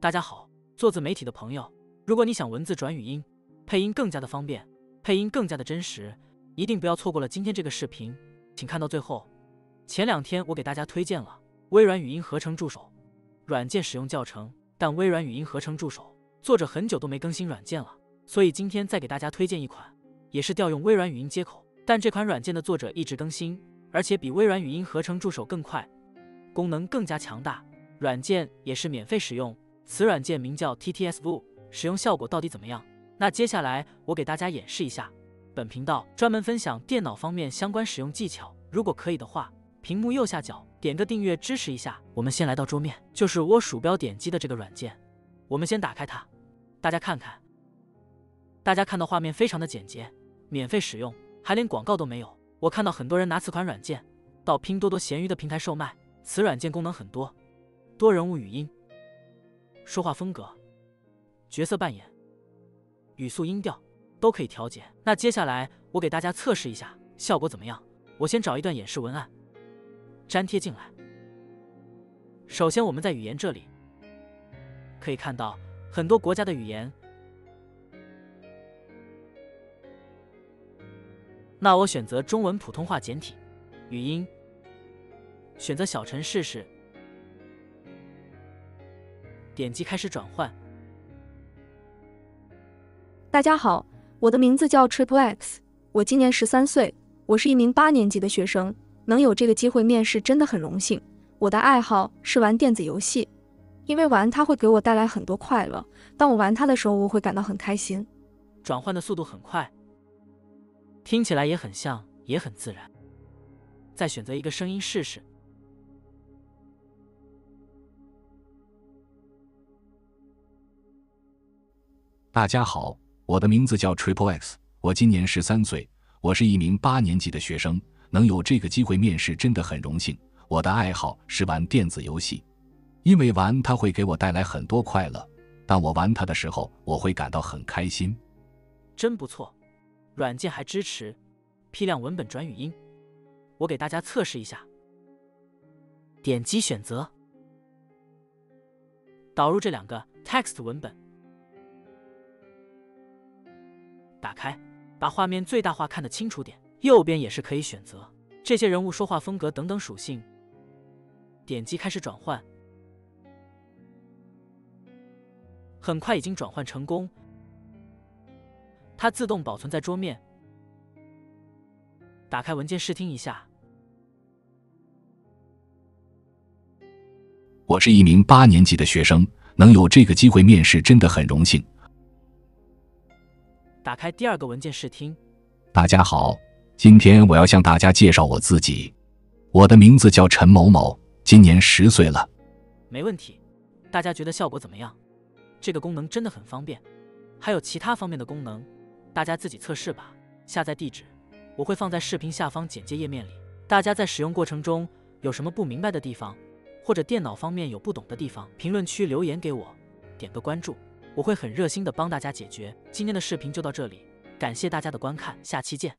大家好，做自媒体的朋友，如果你想文字转语音，配音更加的方便，配音更加的真实，一定不要错过了今天这个视频，请看到最后。前两天我给大家推荐了微软语音合成助手软件使用教程，但微软语音合成助手作者很久都没更新软件了，所以今天再给大家推荐一款，也是调用微软语音接口，但这款软件的作者一直更新，而且比微软语音合成助手更快，功能更加强大，软件也是免费使用。此软件名叫 TTS-VU，使用效果到底怎么样？那接下来我给大家演示一下。本频道专门分享电脑方面相关使用技巧，如果可以的话，屏幕右下角点个订阅支持一下。我们先来到桌面，就是我鼠标点击的这个软件，我们先打开它，大家看看，大家看到画面非常的简洁，免费使用，还连广告都没有。我看到很多人拿此款软件到拼多多、闲鱼的平台售卖。此软件功能很多，多人物语音。说话风格、角色扮演、语速、音调都可以调节。那接下来我给大家测试一下效果怎么样？我先找一段演示文案，粘贴进来。首先我们在语言这里可以看到很多国家的语言。那我选择中文普通话简体语音，选择小陈试试。点击开始转换。大家好，我的名字叫 Triple X，我今年十三岁，我是一名八年级的学生。能有这个机会面试，真的很荣幸。我的爱好是玩电子游戏，因为玩它会给我带来很多快乐。当我玩它的时候，我会感到很开心。转换的速度很快，听起来也很像，也很自然。再选择一个声音试试。大家好，我的名字叫 Triple X，我今年十三岁，我是一名八年级的学生。能有这个机会面试，真的很荣幸。我的爱好是玩电子游戏，因为玩它会给我带来很多快乐。当我玩它的时候，我会感到很开心。真不错，软件还支持批量文本转语音。我给大家测试一下，点击选择，导入这两个 text 文本。打开，把画面最大化，看得清楚点。右边也是可以选择这些人物说话风格等等属性。点击开始转换，很快已经转换成功。它自动保存在桌面。打开文件试听一下。我是一名八年级的学生，能有这个机会面试，真的很荣幸。打开第二个文件试听。大家好，今天我要向大家介绍我自己。我的名字叫陈某某，今年十岁了。没问题，大家觉得效果怎么样？这个功能真的很方便，还有其他方面的功能，大家自己测试吧。下载地址我会放在视频下方简介页面里。大家在使用过程中有什么不明白的地方，或者电脑方面有不懂的地方，评论区留言给我，点个关注。我会很热心的帮大家解决。今天的视频就到这里，感谢大家的观看，下期见。